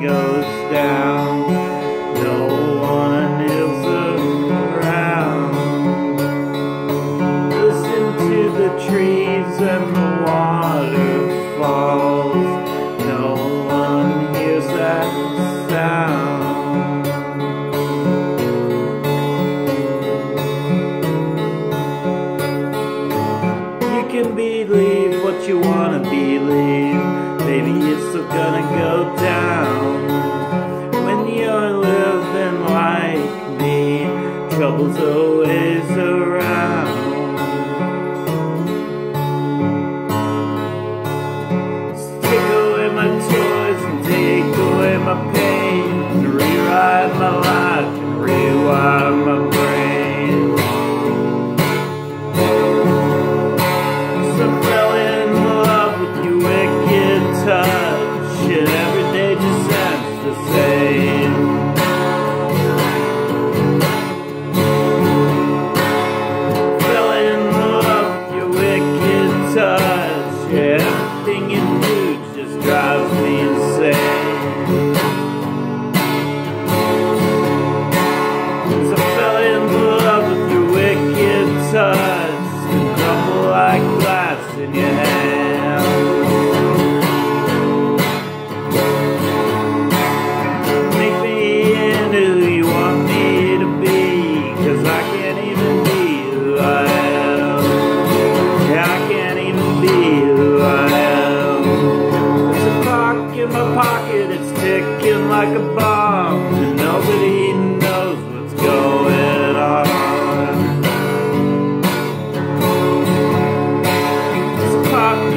goes down, no one is around. Listen to the trees and the waterfalls, no one hears that sound. You can believe what you wanna believe baby, it's still gonna go down. When you're living like me, trouble's over. Like glass in your hand. Make me into who you want me to be, cause I can't even be who I am. Yeah, I can't even be who I am. There's a clock in my pocket, it's ticking like a bomb, and nobody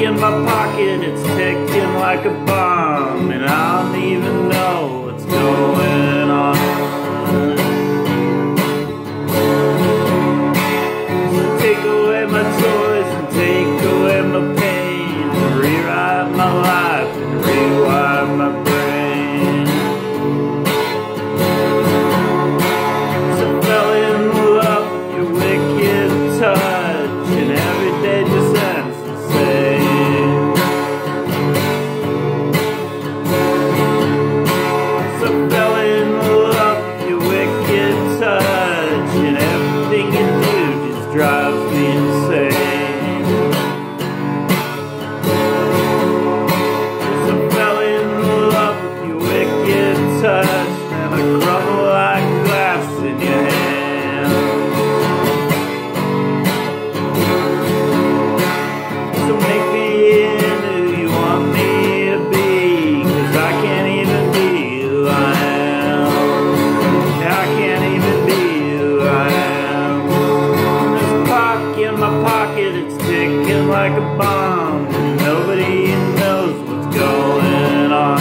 in my pocket, it's ticking like a bomb, and I don't even know what's going on. Don't make me into who you want me to be Cause I can't even be who I am. I can't even be who I am. There's a clock in my pocket, it's ticking like a bomb. And nobody knows what's going on.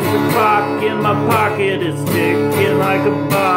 There's a clock in my pocket, it's ticking like a bomb.